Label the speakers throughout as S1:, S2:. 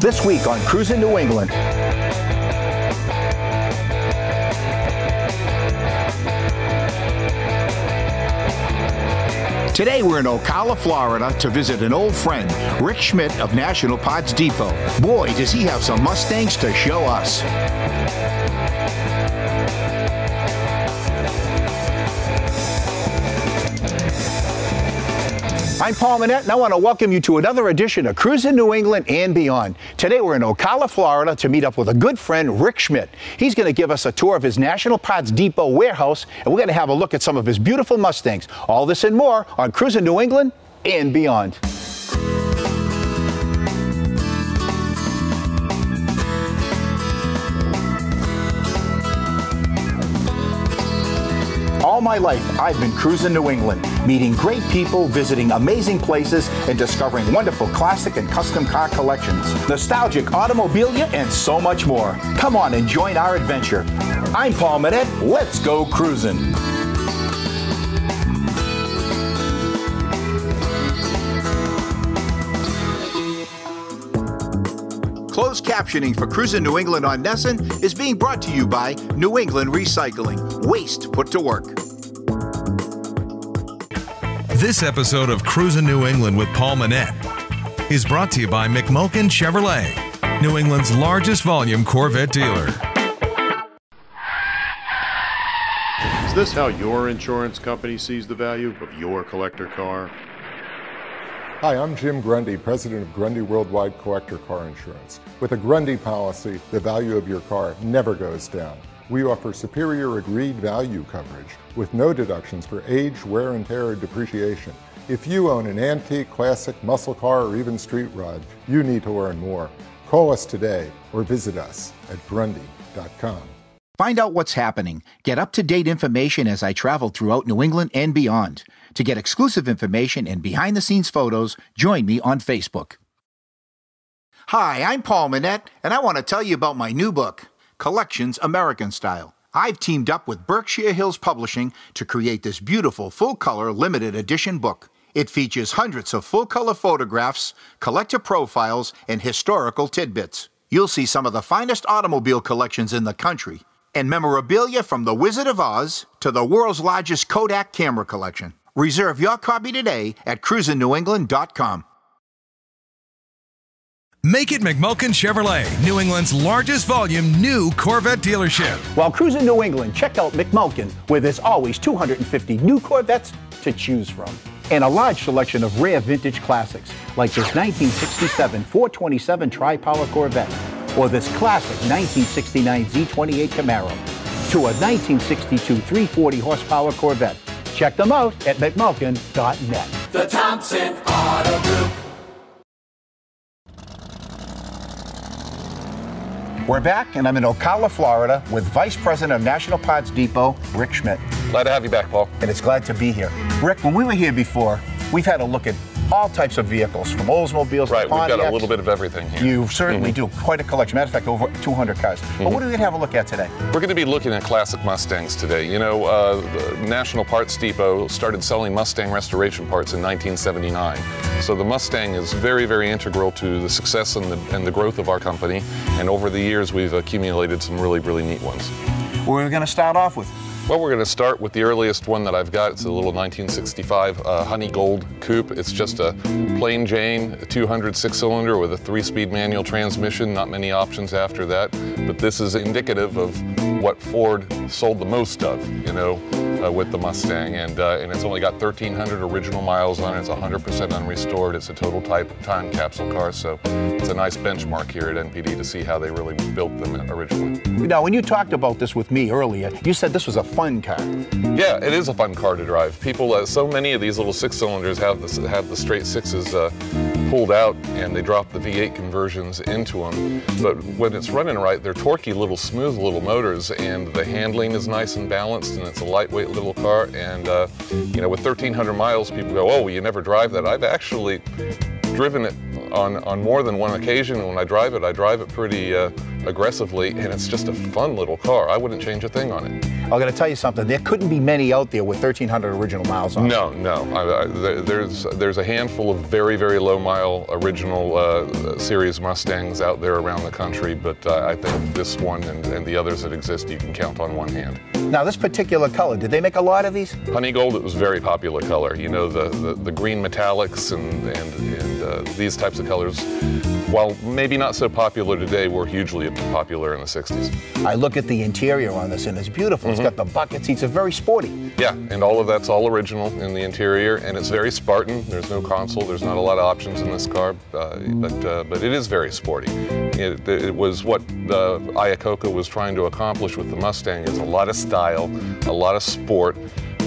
S1: This week on Cruising New England. Today we're in Ocala, Florida to visit an old friend, Rick Schmidt of National Parts Depot. Boy, does he have some Mustangs to show us. I'm Paul Manette, and I want to welcome you to another edition of Cruising New England and beyond. Today we're in Ocala, Florida to meet up with a good friend, Rick Schmidt. He's going to give us a tour of his National Parts Depot warehouse, and we're going to have a look at some of his beautiful Mustangs. All this and more on Cruising New England and beyond. All my life, I've been cruising New England, meeting great people, visiting amazing places, and discovering wonderful classic and custom car collections, nostalgic automobilia, and so much more. Come on and join our adventure. I'm Paul Manette. Let's go cruising. Closed captioning for Cruising New England on NESN is being brought to you by New England Recycling. Waste put to work.
S2: This episode of Cruising New England with Paul Manette is brought to you by MacMulkin Chevrolet, New England's largest volume Corvette dealer.
S3: Is this how your insurance company sees the value of your collector car?
S4: Hi, I'm Jim Grundy, president of Grundy Worldwide Collector Car Insurance. With a Grundy policy, the value of your car never goes down. We offer superior agreed value coverage with no deductions for age, wear and tear, or depreciation. If you own an antique, classic, muscle car, or even street rod, you need to learn more. Call us today or visit us at grundy.com.
S1: Find out what's happening. Get up to date information as I travel throughout New England and beyond. To get exclusive information and behind the scenes photos, join me on Facebook. Hi, I'm Paul Manette, and I want to tell you about my new book, Collections American Style. I've teamed up with Berkshire Hills Publishing to create this beautiful full color limited edition book. It features hundreds of full color photographs, collector profiles, and historical tidbits. You'll see some of the finest automobile collections in the country and memorabilia from The Wizard of Oz to the world's largest Kodak camera collection. Reserve your copy today at cruisingNewEngland.com.
S2: Make it MacMulkin Chevrolet, New England's largest volume new Corvette dealership.
S1: While cruising New England, check out MacMulkin, where there's always 250 new Corvettes to choose from. And a large selection of rare vintage classics, like this 1967 427 Tri-Power Corvette, or this classic 1969 Z28 Camaro, to a 1962 340 horsepower Corvette. Check them out at MacMulkin.net.
S5: The Thompson Auto Group.
S1: We're back, and I'm in Ocala, Florida, with Vice President of National Parts Depot, Rick Schmidt.
S6: Glad to have you back, Paul.
S1: And it's glad to be here. Rick, when we were here before, we've had a look at all types of vehicles, from Oldsmobiles
S6: Right,
S1: to
S6: we've got a little bit of everything here.
S1: You certainly
S6: Mhm.
S1: do. Quite a collection. Matter of fact, over 200 cars. But what are we going to have a look at today?
S6: We're going to be looking at classic Mustangs today. You know, uh, the National Parts Depot started selling Mustang restoration parts in 1979. So the Mustang is very, very integral to the success and the, and the growth of our company. And over the years, we've accumulated some really, really neat ones.
S1: Where are we going to start off with?
S6: Well, we're going to start with the earliest one that I've got. It's a little 1965 uh, Honey Gold Coupe. It's just a plain Jane 200 six-cylinder with a three-speed manual transmission. Not many options after that, but this is indicative of what Ford sold the most of, you know, uh, with the Mustang. And uh, and it's only got 1,300 original miles on it. It's 100% unrestored. It's a total type time capsule car, so it's a nice benchmark here at NPD to see how they really built them originally.
S1: Now, when you talked about this with me earlier, you said this was a fun car.
S6: Yeah, it is a fun car to drive. People, uh, so many of these little six cylinders have the have the straight sixes uh, pulled out, and they drop the V8 conversions into them. But when it's running right, they're torquey little, smooth little motors, and the handling is nice and balanced, and it's a lightweight little car. And uh, you know, with 1,300 miles, people go, "Oh, well, you never drive that." I've actually driven it on, on more than one occasion. When I drive it, I drive it pretty uh, aggressively, and it's just a fun little car. I wouldn't change a thing on it.
S1: I'm going to tell you something. There couldn't be many out there with 1,300 original miles on. It.
S6: No, no. I, I, there's there's a handful of very very low mile original uh, series Mustangs out there around the country, but uh, I think this one and, and, the others that exist you can count on one hand.
S1: Now this particular color, did they make a lot of these?
S6: Honey gold, it was a very popular color. You know the the, the green metallics and and, and uh, these types of colors while maybe not so popular today, were hugely popular in the 60s.
S1: I look at the interior on this and it's beautiful. Mm-hmm. It's got the bucket seats. It's very sporty.
S6: Yeah, and all of that's all original in the interior, and it's very Spartan. There's no console. There's not a lot of options in this car, uh, but uh, but it is very sporty. It, it was what the Iacocca was trying to accomplish with the Mustang is a lot of style, a lot of sport,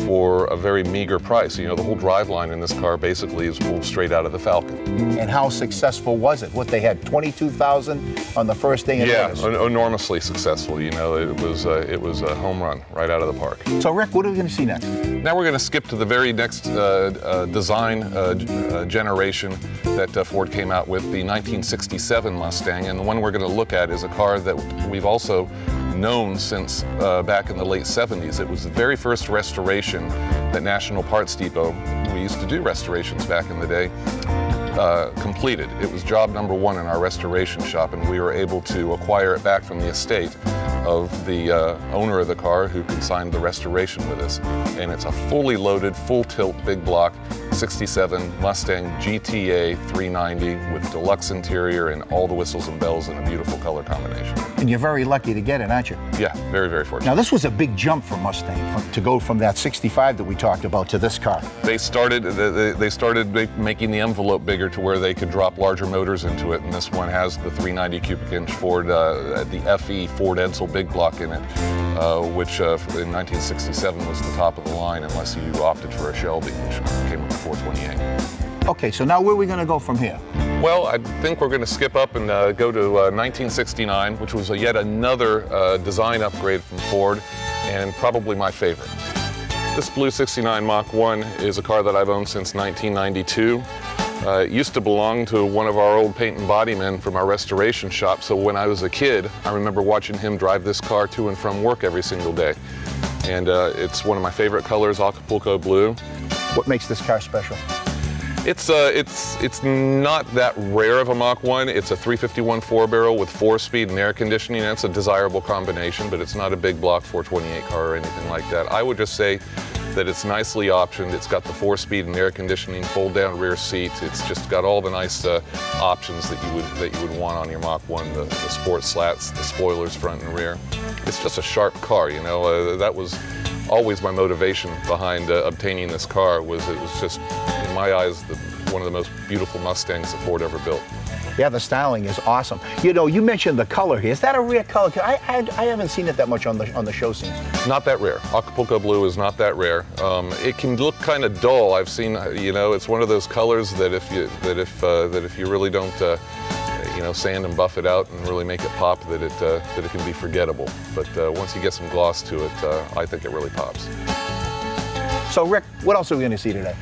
S6: for a very meager price. You know, the whole driveline in this car basically is pulled straight out of the Falcon.
S1: And how successful was it? What they had 22,000 on the first day in
S6: Yeah, enormously successful. You know, it was uh, it was a home run right out of the park.
S1: So Rick, what are we going to see next?
S6: Now we're going to skip to the very next uh, uh, design uh, uh, generation that uh, Ford came out with, the 1967 Mustang, and the one we're going to look at is a car that we've also known since uh, back in the late 70s. It was the very first restoration that National Parts Depot, we used to do restorations back in the day, uh, completed. It was job number one in our restoration shop, and we were able to acquire it back from the estate of the uh, owner of the car who consigned the restoration with us. And it's a fully loaded, full tilt, big block 67 Mustang GTA 390 with deluxe interior and all the whistles and bells in a beautiful color combination.
S1: And you're very lucky to get it, aren't you?
S6: Yeah, very, very fortunate.
S1: Now, this was a big jump for Mustang from, to go from that 65 that we talked about to this car.
S6: They started they, they started making the envelope bigger to where they could drop larger motors into it, and this one has the 390 cubic inch Ford, uh, the FE Ford Edsel big block in it, uh, which uh, in 1967 was the top of the line, unless you opted for a Shelby, which came with 428.
S1: Okay, so now where are we going to go from here?
S6: Well, I think we're going to skip up and uh, go to uh, 1969, which was a yet another uh, design upgrade from Ford, and probably my favorite. This Blue 69 Mach 1 is a car that I've owned since 1992. Uh, it used to belong to one of our old paint and body men from our restoration shop, so when I was a kid, I remember watching him drive this car to and from work every single day. And uh, it's one of my favorite colors, Acapulco blue.
S1: What makes this car special?
S6: It's uh, it's it's not that rare of a Mach 1. It's a 351 four barrel with four speed and air conditioning. That's a desirable combination, but it's not a big block 428 car or anything like that. I would just say that it's nicely optioned. It's got the four speed and air conditioning, fold down rear seat. It's just got all the nice uh, options that you would that you would want on your Mach 1. The, the sport slats, the spoilers front and rear. It's just a sharp car, you know. Uh, that was always my motivation behind uh, obtaining this car was it was just, in my eyes, the, one of the most beautiful Mustangs that Ford ever built.
S1: Yeah, the styling is awesome. You know, you mentioned the color here. Is that a rare color? I, I, I haven't seen it that much on the on the show scene.
S6: Not that rare. Acapulco blue is not that rare. Um, it can look kind of dull. I've seen, you know, it's one of those colors that if you that if uh, that if you really don't. Uh, you know, sand and buff it out and really make it pop that it uh, that it can be forgettable. But uh, once you get some gloss to it, uh, I think it really pops.
S1: So, Rick, what else are we going to see today?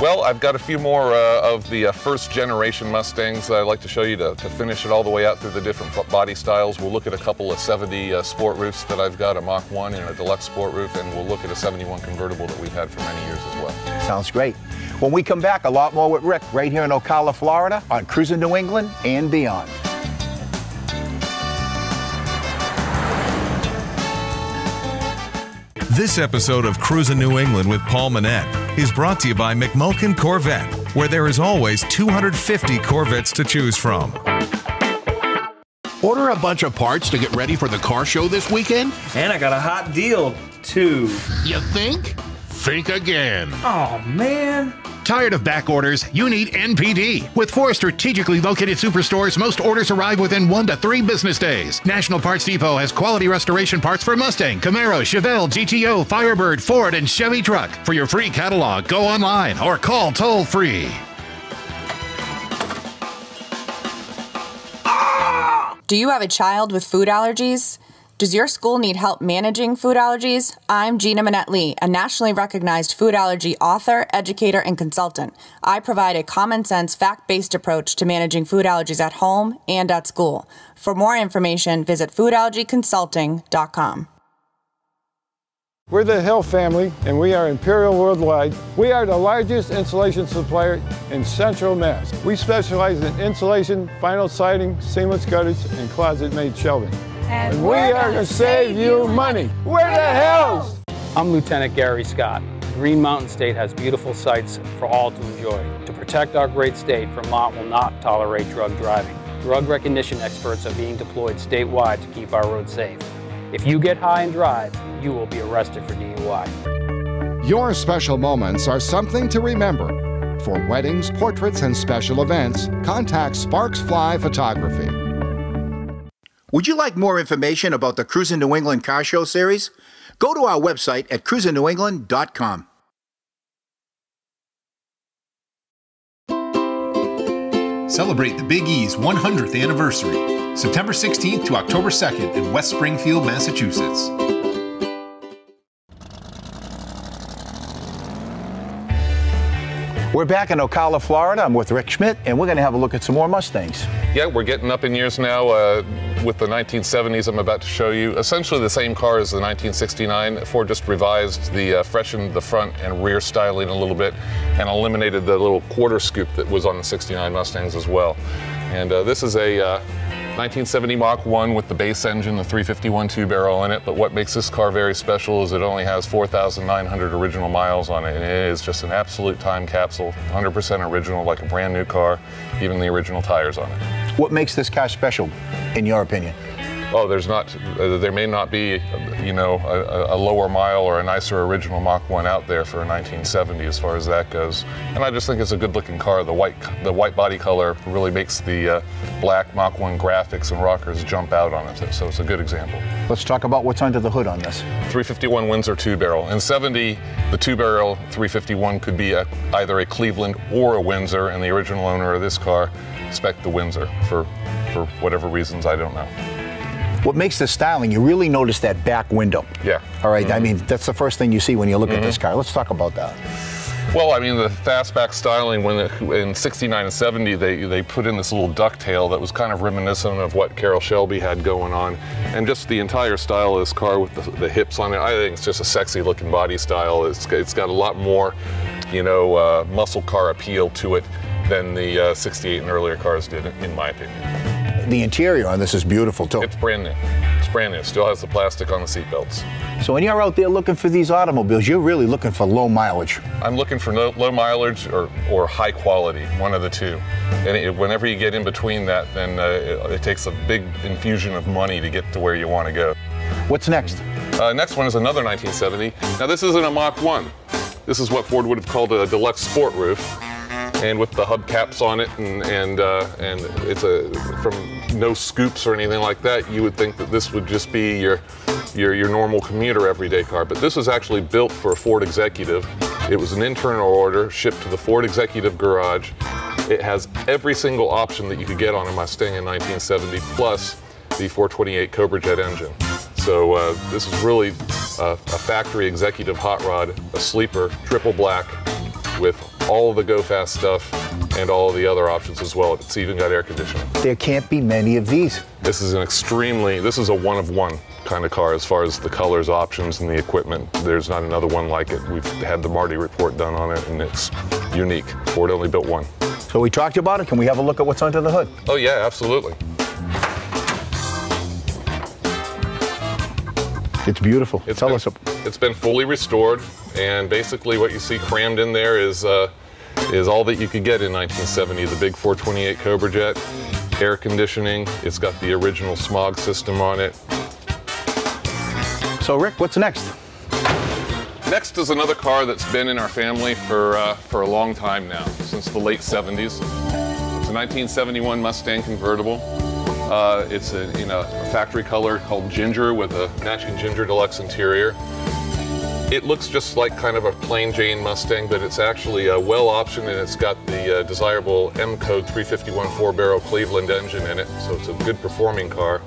S6: Well, I've got a few more uh, of the uh, first generation Mustangs that I'd like to show you to, to, finish it all the way out through the different body styles. We'll look at a couple of 70 uh, sport roofs that I've got, a Mach 1 and a deluxe sport roof, and we'll look at a 71 convertible that we've had for many years as well.
S1: Sounds great. When we come back, a lot more with Rick right here in Ocala, Florida on Cruising New England and beyond.
S2: This episode of Cruising New England with Paul Manette is brought to you by MacMulkin Corvette, where there is always 250 Corvettes to choose from.
S7: Order a bunch of parts to get ready for the car show this weekend?
S8: And I got a hot deal, too.
S7: You think? Think again.
S8: Oh, man.
S7: Tired of back orders? You need NPD. With four strategically located superstores, most orders arrive within one to three business days. National Parts Depot has quality restoration parts for Mustang, Camaro, Chevelle, GTO, Firebird, Ford, and Chevy truck. For your free catalog, go online or call toll free.
S9: Do you have a child with food allergies? Does your school need help managing food allergies? I'm Gina Mennett Lee, a nationally recognized food allergy author, educator, and consultant. I provide a common sense, fact based approach to managing food allergies at home and at school. For more information, visit foodallergyconsulting.com.
S10: We're the Hill family, and we are Imperial Worldwide. We are the largest insulation supplier in Central Mass. We specialize in insulation, vinyl siding, seamless gutters, and closet-made shelving. And, and we are going to save you money. We're the Hills!
S11: I'm Lieutenant Gary Scott. Green Mountain State has beautiful sights for all to enjoy. To protect our great state, Vermont will not tolerate drug driving. Drug recognition experts are being deployed statewide to keep our roads safe. If you get high and drive, you will be arrested for DUI.
S12: Your special moments are something to remember. For weddings, portraits, and special events, contact Sparks Fly Photography.
S1: Would you like more information about the Cruising New England Car Show series? Go to our website at cruisingNewEngland.com.
S13: Celebrate the Big E's 100th anniversary, September 16th to October 2nd in West Springfield, Massachusetts.
S1: We're back in Ocala, Florida. I'm with Rick Schmidt, and we're going to have a look at some more Mustangs.
S6: Yeah, we're getting up in years now. Uh, with the 1970s, I'm about to show you essentially the same car as the 1969. Ford just revised the, uh, freshened the front and rear styling a little bit, and eliminated the little quarter scoop that was on the 69 Mustangs as well. And uh, this is a uh, 1970 Mach 1 with the base engine, the 351 two barrel in it, but what makes this car very special is it only has 4,900 original miles on it, and it is just an absolute time capsule, 100% original, like a brand new car, even the original tires on it.
S1: What makes this car special, in your opinion?
S6: Oh, there's not, uh, there may not be, you know, a, a, lower mile or a nicer original Mach 1 out there for a 1970 as far as that goes. And I just think it's a good looking car. The white, the white body color really makes the uh, black Mach 1 graphics and rockers jump out on it. So it's a good example.
S1: Let's talk about what's under the hood on this.
S6: 351 Windsor two barrel. In 70, the two barrel 351 could be a, either a Cleveland or a Windsor, and the original owner of this car spec the Windsor for, for whatever reasons I don't know.
S1: What makes the styling, you really notice that back window.
S6: Yeah.
S1: All right, mm-hmm. I mean, that's the first thing you see when you look mm-hmm. at this mm-hmm. car. Let's talk about that.
S6: Well, I mean, the fastback styling, when it, in 69 and 70, they, they put in this little ducktail that was kind of reminiscent of what Carroll Shelby had going on. And just the entire style of this car with the, the hips on it, I think it's just a sexy looking body style. It's, it's got a lot more, you know, uh, muscle car appeal to it than the uh, 68 and earlier cars did, in my opinion
S1: the interior on this is beautiful too.
S6: It's brand new. It's brand new. Still has the plastic on the seatbelts.
S1: So when you're out there looking for these automobiles, you're really looking for low mileage.
S6: I'm looking for no, low mileage or, or high quality, one of the two. And it, whenever you get in between that, then uh, it, it, takes a big infusion of money to get to where you want to go.
S1: What's next?
S6: Uh, next one is another 1970. Now this isn't a Mach 1. This is what Ford would have called a deluxe sport roof and with the hubcaps on it, and and uh, and it's a from no scoops or anything like that. You would think that this would just be your your your normal commuter everyday car, but this was actually built for a Ford executive. It was an internal order shipped to the Ford executive garage. It has every single option that you could get on a Mustang in 1970, plus the 428 Cobra Jet engine. So uh, this is really a factory executive hot rod, a sleeper, triple black, with all of the Go Fast stuff and all of the other options as well. It's even got air conditioning.
S1: There can't be many of these.
S6: This is an extremely, this is a one of one kind of car as far as the colors, options, and the equipment. There's not another one like it. We've had the Marti report done on it, and it's unique. Ford only built one.
S1: So we talked about it. Can we have a look at what's under the hood?
S6: Oh, yeah, absolutely.
S1: It's beautiful.
S6: It's
S1: Tell
S6: been,
S1: us.
S6: It's been fully restored, and basically what you see crammed in there is uh, is all that you could get in 1970. The big 428 Cobra Jet, air conditioning. It's got the original smog system on it.
S1: So Rick, what's next?
S6: Next is another car that's been in our family for uh, for a long time now, since the late 70s. It's a 1971 Mustang convertible. Uh, it's a, in a factory color called Ginger with a matching Ginger Deluxe interior. It looks just like kind of a plain Jane Mustang, but it's actually a well optioned and it's got the uh, desirable M code 351 four barrel Cleveland engine in it, so it's a good performing car.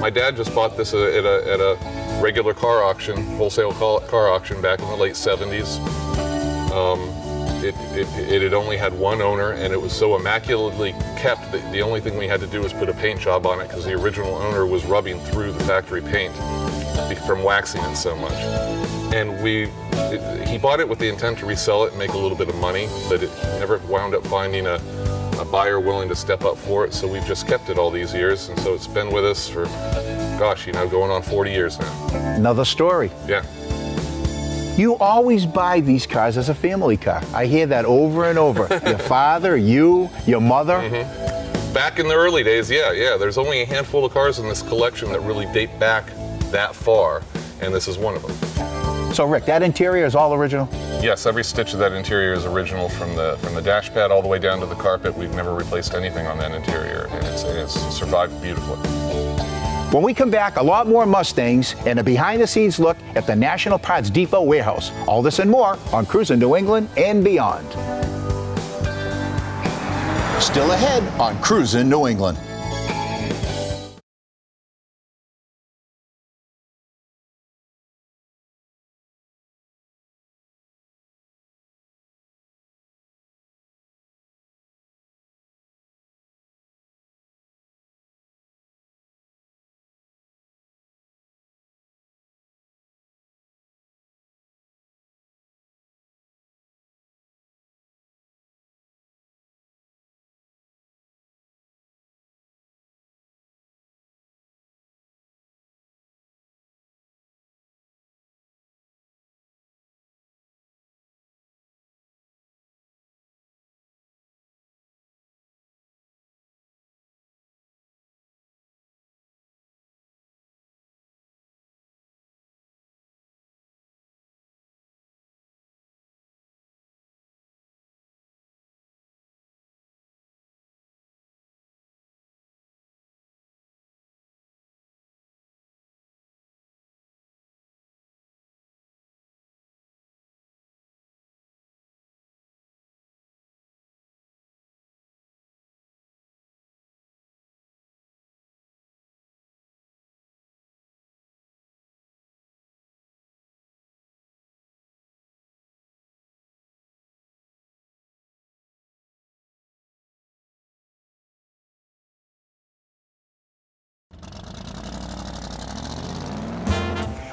S6: My dad just bought this at a, at a regular car auction, wholesale car auction back in the late 70s. Um, it, it, it, had only had one owner and it was so immaculately kept that the only thing we had to do was put a paint job on it because the original owner was rubbing through the factory paint from waxing it so much. And we, it, he bought it with the intent to resell it and make a little bit of money, but it never wound up finding a, a buyer willing to step up for it. So we've just kept it all these years. And so it's been with us for, gosh, you know, going on 40 years now.
S1: Another story.
S6: Yeah.
S1: You always buy these cars as a family car. I hear that over and over. your father, you, your mother.
S6: Mm-hmm. Back in the early days, yeah, yeah. There's only a handful of cars in this collection that really date back that far, and this is one of them.
S1: So, Rick, that interior is all original?
S6: Yes, every stitch of that interior is original from the from the dash pad all the way down to the carpet. We've never replaced anything on that interior, and it's, and it's survived beautifully.
S1: When we come back, a lot more Mustangs and a behind the scenes look at the National Parts Depot warehouse. All this and more on Cruising New England and beyond. Still ahead on Cruising New England.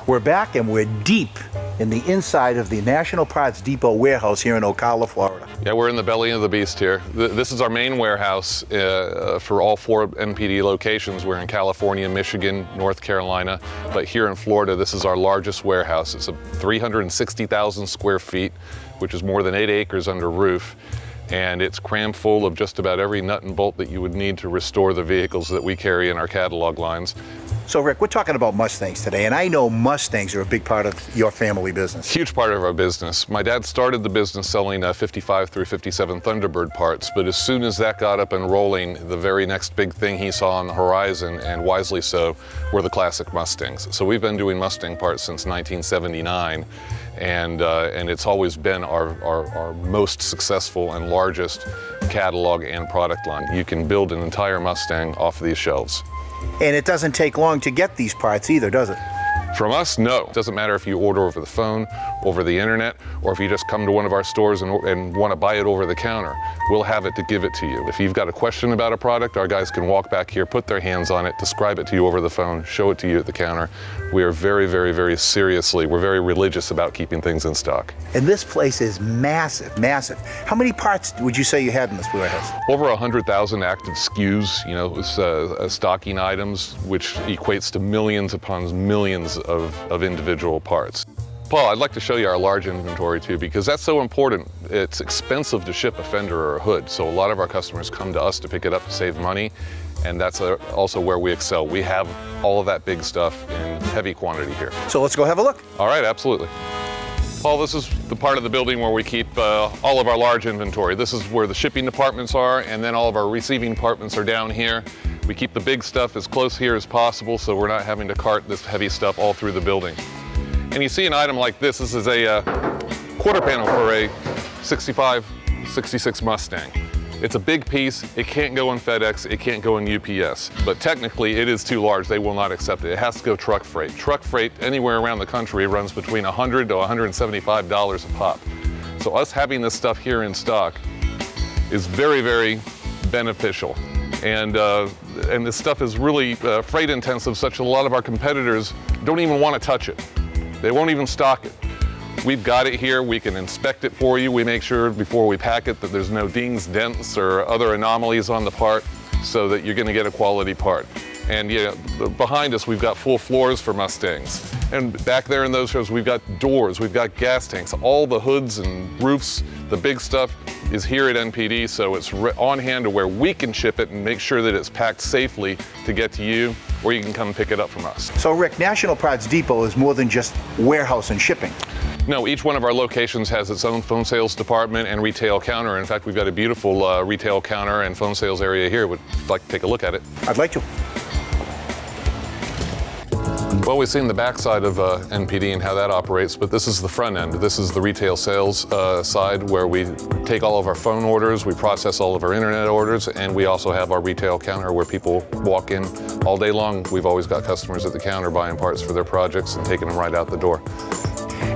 S1: We're back and we're deep in the inside of the National Parts Depot warehouse here in Ocala, Florida.
S6: Yeah, we're in the belly of the beast here. This is our main warehouse uh, for all four NPD locations. We're in California, Michigan, North Carolina, but here in Florida, this is our largest warehouse. It's a 360,000 square feet, which is more than eight acres under roof and it's crammed full of just about every nut and bolt that you would need to restore the vehicles that we carry in our catalog lines.
S1: So, Rick, we're talking about Mustangs today, and I know Mustangs are a big part of your family business.
S6: Huge part of our business. My dad started the business selling uh, 55 through 57 Thunderbird parts, but as soon as that got up and rolling, the very next big thing he saw on the horizon, and wisely so, were the classic Mustangs. So we've been doing Mustang parts since 1979, and uh, and it's always been our, our, our most successful and largest catalog and product line. You can build an entire Mustang off of these shelves.
S1: And it doesn't take long to get these parts either, does it?
S6: From us, no. It doesn't matter if you order over the phone, over the internet, or if you just come to one of our stores and, and want to buy it over the counter. We'll have it to give it to you. If you've got a question about a product, our guys can walk back here, put their hands on it, describe it to you over the phone, show it to you at the counter. We are very, very, very seriously, we're very religious about keeping things in stock.
S1: And this place is massive, massive. How many parts would you say you had in this warehouse?
S6: Over 100,000 active SKUs, you know, uh, uh, stocking items, which equates to millions upon millions of, of individual parts. Paul, I'd like to show you our large inventory too, because that's so important. It's expensive to ship a fender or a hood, so a lot of our customers come to us to pick it up to save money, and that's a, also where we excel. We have all of that big stuff in heavy quantity here.
S1: So let's go have a look.
S6: All right, absolutely. Paul, this is the part of the building where we keep uh, all of our large inventory. This is where the shipping departments are, and then all of our receiving departments are down here. We keep the big stuff as close here as possible so we're not having to cart this heavy stuff all through the building. And you see an item like this, this is a uh, quarter panel for a 65, 66 Mustang. It's a big piece. It can't go in FedEx. It can't go in UPS. But technically, it is too large. They will not accept it. It has to go truck freight. Truck freight anywhere around the country runs between 100 to 175 dollars a pop. So us having this stuff here in stock is very, very beneficial. And uh, and this stuff is really uh, freight intensive, such that a lot of our competitors don't even want to touch it. They won't even stock it. We've got it here. We can inspect it for you. We make sure before we pack it that there's no dings, dents, or other anomalies on the part so that you're going to get a quality part. And yeah, behind us, we've got full floors for Mustangs. And back there in those shows, we've got doors, we've got gas tanks, all the hoods and roofs, the big stuff is here at NPD, so it's on hand to where we can ship it and make sure that it's packed safely to get to you, or you can come pick it up from us.
S1: So, Rick, National Parts Depot is more than just warehouse and shipping.
S6: No, each one of our locations has its own phone sales department and retail counter. In fact, we've got a beautiful uh, retail counter and phone sales area here. Would like to take a look at it?
S1: I'd like to.
S6: Well, we've seen the backside of uh, NPD and how that operates, but this is the front end. This is the retail sales uh, side where we take all of our phone orders, we process all of our internet orders, and we also have our retail counter where people walk in all day long. We've always got customers at the counter buying parts for their projects and taking them right out the door.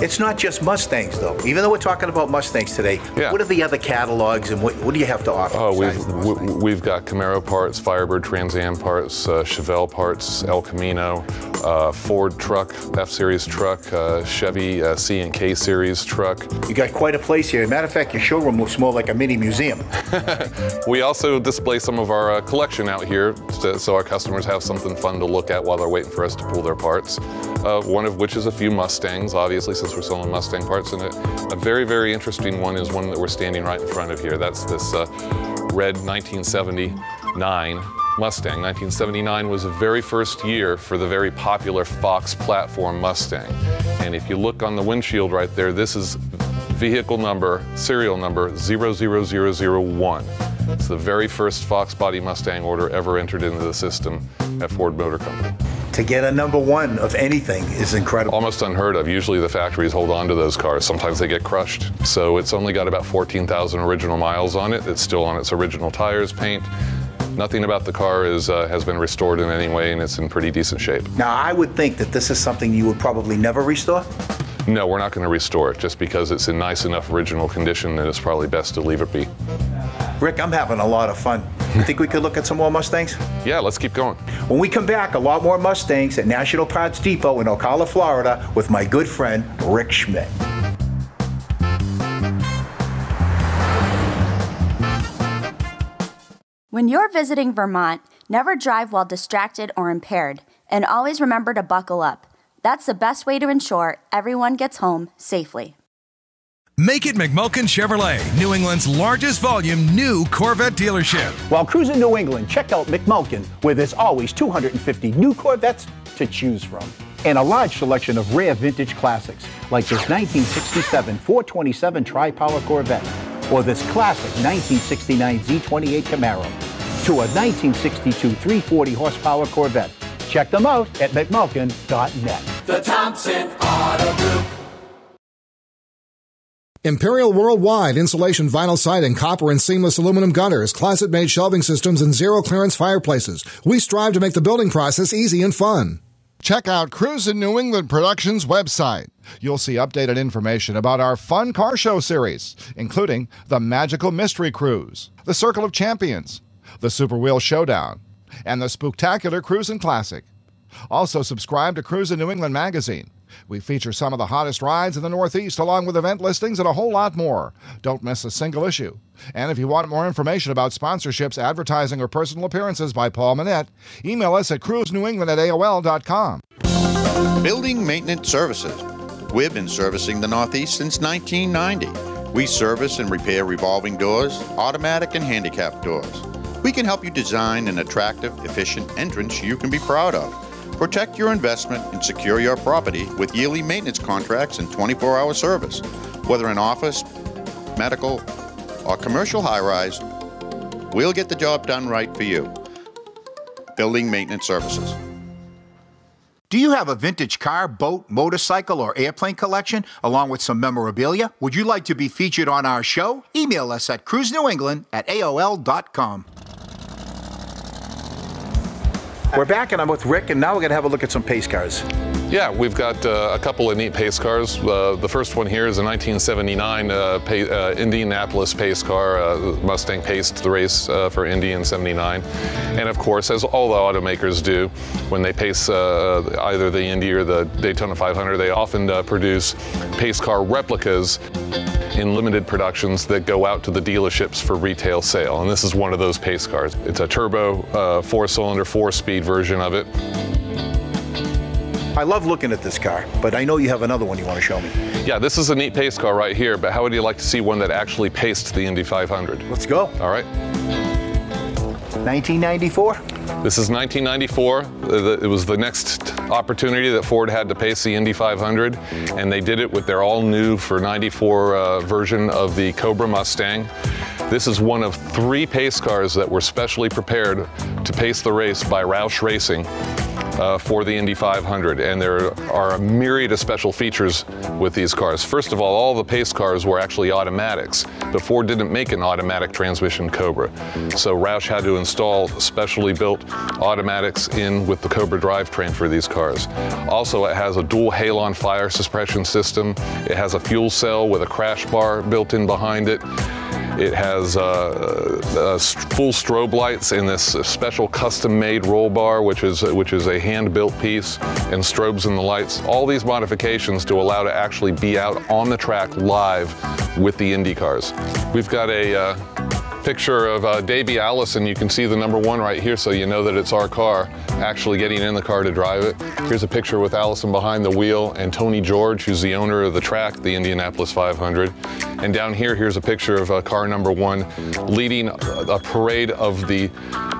S1: It's not just Mustangs, though. Even though we're talking about Mustangs today,
S6: yeah.
S1: what are the other catalogs and what, what do you have to offer?
S6: Oh, we've, we've got Camaro parts, Firebird Trans Am parts, uh, Chevelle parts, El Camino, uh, Ford truck, F Series truck, uh, Chevy uh, C and K Series truck.
S1: You got quite a place here. matter of fact, your showroom looks more like a mini museum.
S6: we also display some of our uh, collection out here to, so our customers have something fun to look at while they're waiting for us to pull their parts. Uh, one of which is a few Mustangs, obviously, since we're selling Mustang parts. And a, a very, very interesting one is one that we're standing right in front of here. That's this uh, red 1979 Mustang. 1979 was the very first year for the very popular Fox platform Mustang. And if you look on the windshield right there, this is vehicle number, serial number 00001. It's the very first Fox body Mustang order ever entered into the system at Ford Motor Company
S1: to get a number one of anything is incredible.
S6: Almost unheard of. Usually the factories hold on to those cars. Sometimes they get crushed. So it's only got about 14,000 original miles on it. It's still on its original tires, paint. Nothing about the car is, uh, has been restored in any way, and it's in pretty decent shape.
S1: Now, I would think that this is something you would probably never restore?
S6: No, we're not going to restore it just because it's in nice enough original condition that it's probably best to leave it be.
S1: Rick, I'm having a lot of fun. You think we could look at some more Mustangs?
S6: Yeah, let's keep going.
S1: When we come back, a lot more Mustangs at National Parts Depot in Ocala, Florida with my good friend Rick Schmidt.
S14: When you're visiting Vermont, never drive while distracted or impaired, and always remember to buckle up. That's the best way to ensure everyone gets home safely.
S2: Make it MacMulkin Chevrolet, New England's largest volume new Corvette dealership.
S1: While cruising New England, check out MacMulkin, where there's always 250 new Corvettes to choose from. And a large selection of rare vintage classics, like this 1967 427 Tri-Power Corvette, or this classic 1969 Z28 Camaro, to a 1962 340 horsepower Corvette. Check them out at MacMulkin.net.
S5: The Thompson Auto Group.
S12: Imperial Worldwide insulation vinyl siding, copper and seamless aluminum gutters, closet made shelving systems, and zero clearance fireplaces. We strive to make the building process easy and fun. Check out Cruisin' New England Productions website. You'll see updated information about our fun car show series, including the Magical Mystery Cruise, the Circle of Champions, the Super Wheel Showdown, and the Spooktacular Cruisin' Classic. Also, subscribe to Cruisin' New England magazine we feature some of the hottest rides in the Northeast, along with event listings and a whole lot more. Don't miss a single issue. And if you want more information about sponsorships, advertising, or personal appearances by Paul Manette, email us at cruisenewengland at AOL.com.
S15: Building Maintenance Services. We've been servicing the Northeast since 1990. We service and repair revolving doors, automatic and handicap doors. We can help you design an attractive, efficient entrance you can be proud of. Protect your investment and secure your property with yearly maintenance contracts and 24 hour service. Whether in office, medical, or commercial high rise, we'll get the job done right for you. Building Maintenance Services.
S1: Do you have a vintage car, boat, motorcycle, or airplane collection, along with some memorabilia? Would you like to be featured on our show? Email us at cruisenewengland at AOL.com. We're back, and I'm with Rick, and now we're going to have a look at some pace cars.
S6: Yeah, we've got uh, a couple of neat pace cars. Uh, the first one here is a 1979 uh, uh, Indianapolis pace car. Uh, Mustang paced the race uh, for Indy in 79. And of course, as all the automakers do, when they pace either the Indy or the Daytona 500, they often produce pace car replicas in limited productions that go out to the dealerships for retail sale. And this is one of those pace cars. It's a turbo four cylinder, four speed version of it.
S1: I love looking at this car, but I know you have another one you want to show me.
S6: Yeah, this is a neat pace car right here, but how would you like to see one that actually paced the Indy 500?
S1: Let's go.
S6: All right.
S1: 1994?
S6: This is 1994. It was the next opportunity that Ford had to pace the Indy 500, and they did it with their all new for 94 uh, version of the Cobra Mustang. This is one of three pace cars that were specially prepared to pace the race by Roush Racing uh, for the Indy 500, and there are a myriad of special features with these cars. First of all, all the pace cars were actually automatics, but Ford didn't make an automatic transmission Cobra. So Roush had to install specially built automatics in with the Cobra drivetrain for these cars. Also, it has a dual halon fire suppression system. It has a fuel cell with a crash bar built in behind it. It has uh, uh, full strobe lights in this special custom-made roll bar, which is which is a hand-built piece, and strobes in the lights. All these modifications to allow to actually be out on the track live with the Indy cars. We've got a uh, picture of uh, Davey Allison. You can see the number one right here, so you know that it's our car, actually getting in the car to drive it. Here's a picture with Allison behind the wheel and Tony George, who's the owner of the track, the Indianapolis 500. And down here, here's a picture of uh, car number one leading a parade of the,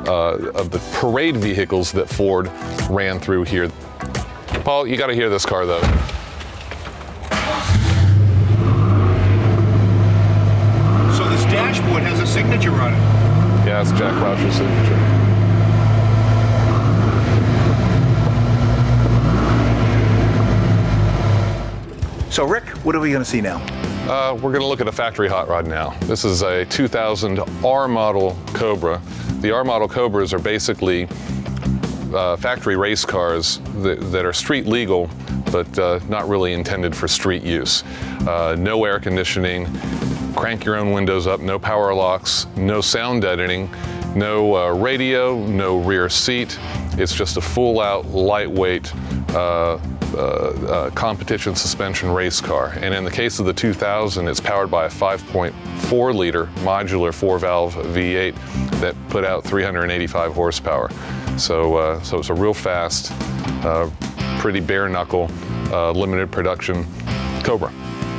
S6: uh, of the parade vehicles that Ford ran through here. Paul, you got to hear this car though.
S1: dashboard has a signature on it.
S6: Yeah, it's Jack Roush's signature.
S1: So, Rick, what are we going to see now?
S6: Uh, we're going to look at a factory hot rod now. This is a 2000 R model Cobra. The R model Cobras are basically uh, factory race cars that, that, are street legal, but uh, not really intended for street use. Uh, no air conditioning, crank your own windows up, no power locks, no sound deadening, no uh, radio, no rear seat. It's just a full out, lightweight uh, uh, competition suspension race car. And in the case of the 2000, it's powered by a 5.4 liter modular four valve V8 that put out 385 horsepower. So, uh, so it's a real fast, uh, pretty bare knuckle, limited production Cobra.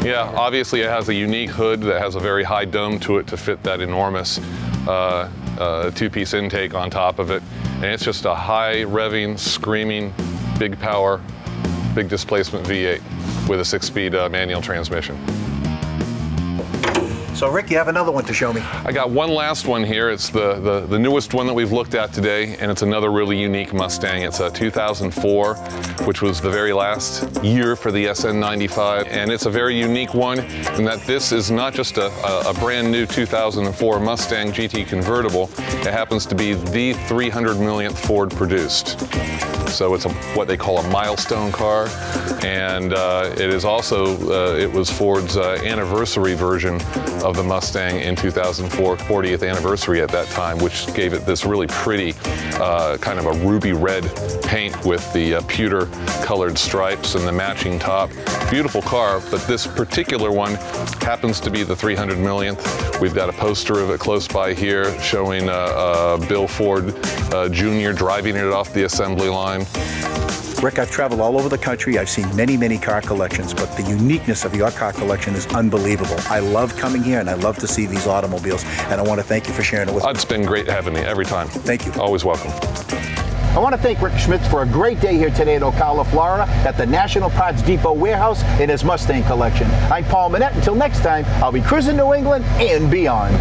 S6: Yeah, obviously it has a unique hood that has a very high dome to it to fit that enormous uh, uh, two-piece intake on top of it. And it's just a high revving, screaming, big power, big displacement V8 with a six-speed uh, manual transmission.
S1: So, Rick, you have another one to show me.
S6: I got one last one here. It's the, the, the, newest one that we've looked at today, and it's another really unique Mustang. It's a 2004, which was the very last year for the SN95, and it's a very unique one in that this is not just a, a, a brand new 2004 Mustang GT convertible. It happens to be the 300 millionth Ford produced. So it's a, what they call a milestone car, and uh, it is also uh, it was Ford's uh, anniversary version of the Mustang in 2004, 40th anniversary at that time, which gave it this really pretty uh, kind of a ruby red paint with the uh, pewter colored stripes and the matching top. Beautiful car, but this particular one happens to be the 300 millionth. We've got a poster of it close by here showing uh, Bill Ford Jr. driving it off the assembly line.
S1: Rick, I've traveled all over the country. I've seen many, many car collections, but the uniqueness of your car collection is unbelievable. I love coming here and I love to see these automobiles, and I want to thank you for sharing it with
S6: me. It's been great having me every time.
S1: Thank you.
S6: Always welcome.
S1: I want to thank Rick Schmitz for a great day here today in Ocala, Florida at the National Parts Depot warehouse in his Mustang collection. I'm Paul Manette. Until next time, I'll be cruising New England and beyond.